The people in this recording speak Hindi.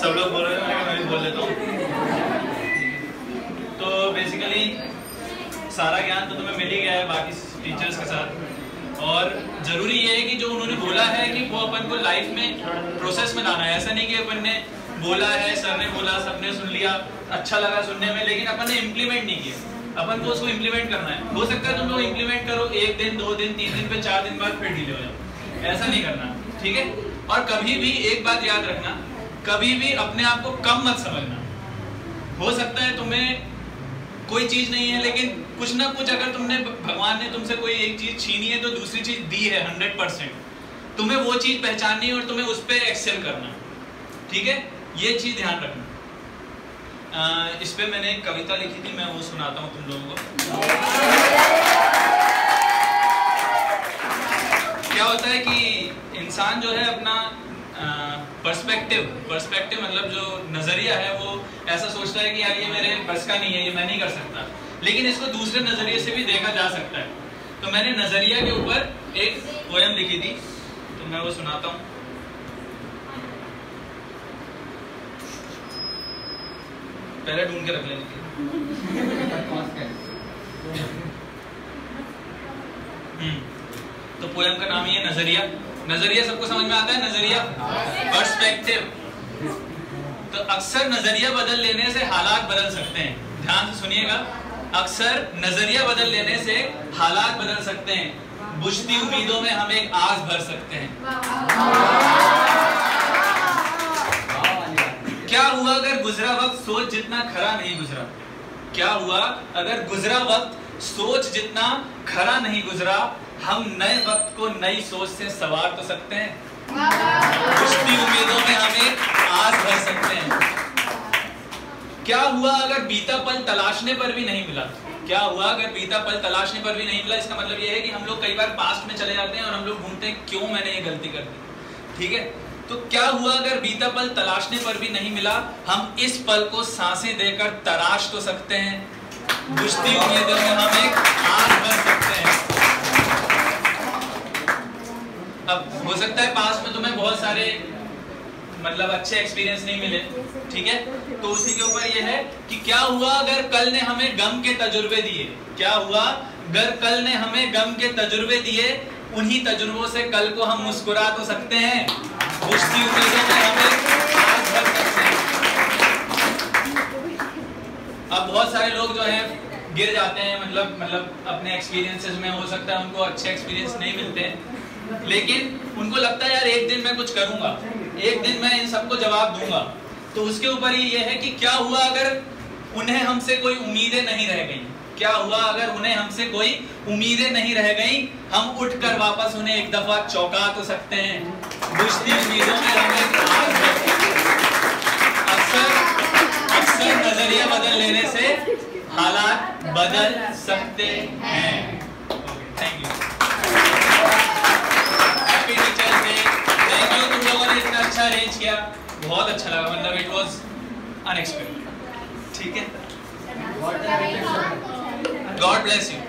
सब लोग बोल रहे हैं मैं बोल लेता हूँ. तो बेसिकली सारा ज्ञान तो तुम्हें मिल ही गया है बाकी टीचर्स के साथ। और ज़रूरी ये है कि जो उन्होंने बोला है कि वो अपन को लाइफ में प्रोसेस में लाना है। ऐसा नहीं कि अपन ने बोला है, सर ने बोला, सबने सुन लिया अच्छा लगा सुनने में, लेकिन अपन ने इम्प्लीमेंट नहीं किया। अपन को उसको इम्प्लीमेंट करना है। हो सकता है तुम लोग इम्प्लीमेंट करो, एक दिन, दो दिन, तीन दिन पे चार दिन बाद फिर ढीले हो जाओ। ऐसा नहीं करना। ठीक है? और कभी भी एक बात याद रखना कभी भी अपने आप को कम मत समझना। हो सकता है तुम्हें कोई चीज़ नहीं है लेकिन कुछ ना कुछ अगर तुमने भगवान ने तुमसे कोई एक चीज़ छीनी है तो दूसरी चीज़ दी है हंड्रेड परसेंट तुम्हें वो चीज़ पहचाननी है और तुम्हें उस पर एक्सेल करना ठीक है? ये चीज़ ध्यान रखना। आ, इस पे मैंने एक कविता लिखी थी मैं वो सुनाता हूँ तुम लोगों को। क्या होता है कि इंसान जो है अपना पर्सपेक्टिव पर्सपेक्टिव मतलब जो नज़रिया है वो ऐसा सोचता है कि यार ये मेरे बस का नहीं है, ये मैं नहीं कर सकता। लेकिन इसको दूसरे नज़रिए से भी देखा जा सकता है। तो मैंने नज़रिया के ऊपर एक पोयम लिखी थी तो मैं वो सुनाता हूँ। पहले ढूंढ के रख लेंगे तो पोयम का नाम ही है नज़रिया। नज़रिया सबको समझ में आता है? नज़रिया? पर्सपेक्टिव तो अक्सर नज़रिया बदल लेने से हालात बदल सकते हैं। ध्यान से सुनिएगा। अक्सर नज़रिया बदल लेने से हालात बदल सकते हैं। बुझती उम्मीदों में हम एक आस भर सकते हैं। क्या हुआ अगर गुजरा वक्त सोच जितना खरा नहीं गुजरा? क्या हुआ अगर गुजरा वक्त सोच जितना खरा नहीं गुजरा? हम नए वक्त को नई सोच से सवार तो सकते हैं। कुश्ती उम्मीदों में हम आस भर सकते हैं। क्या हुआ अगर बीता पल तलाशने पर भी नहीं मिला? क्या हुआ अगर बीता पल तलाशने पर भी नहीं मिला? इसका मतलब यह है कि हम लोग कई बार पास्ट में चले जाते हैं और हम लोग ढूंढते हैं क्यों मैंने ये गलती कर दी। ठीक है? तो क्या हुआ अगर बीता पल तलाशने पर भी नहीं मिला? हम इस पल को साँसें देकर तराश तो सकते हैं। बुझती उम्मीदों में हम एक आस भर सकते अब हो सकता है पास में तुम्हें बहुत सारे मतलब अच्छे एक्सपीरियंस नहीं मिले, ठीक है? तो उसी के ऊपर ये है कि क्या हुआ अगर कल ने हमें गम के तजुर्बे दिए? क्या हुआ? अगर कल ने हमें गम के तजुर्बे दिए, उन्हीं तजुर्बों से कल को हम मुस्कुरा तो सकते हैं? बुझती उम्मीदों में हमें अब बहुत सारे लोग जो है, गिर जाते हैं मतलब मतलब अपने एक्सपीरियंसेस में हो सकता है उनको अच्छे एक्सपीरियंस नहीं मिलते लेकिन उनको लगता है, यार, एक दिन मैं कुछ करूँगा। एक दिन मैं इन सबको जवाब दूँगा। तो उसके ऊपर ही ये है कि क्या हुआ अगर उन्हें हमसे कोई उम्मीदें नहीं रह गई? क्या हुआ अगर उन्हें हमसे कोई उम्मीदें नहीं रह गई? हम उठकर वापस उन्हें एक दफ़ा चौंका तो सकते हैं। बुझती उम्मीदों में हमें अक्सर अक्सर नज़रिया बदल लेने से हालात बदल सकते हैं। बहुत अच्छा लगा मतलब इट वॉज़ अनएक्सपेक्टेड ठीक है? God bless you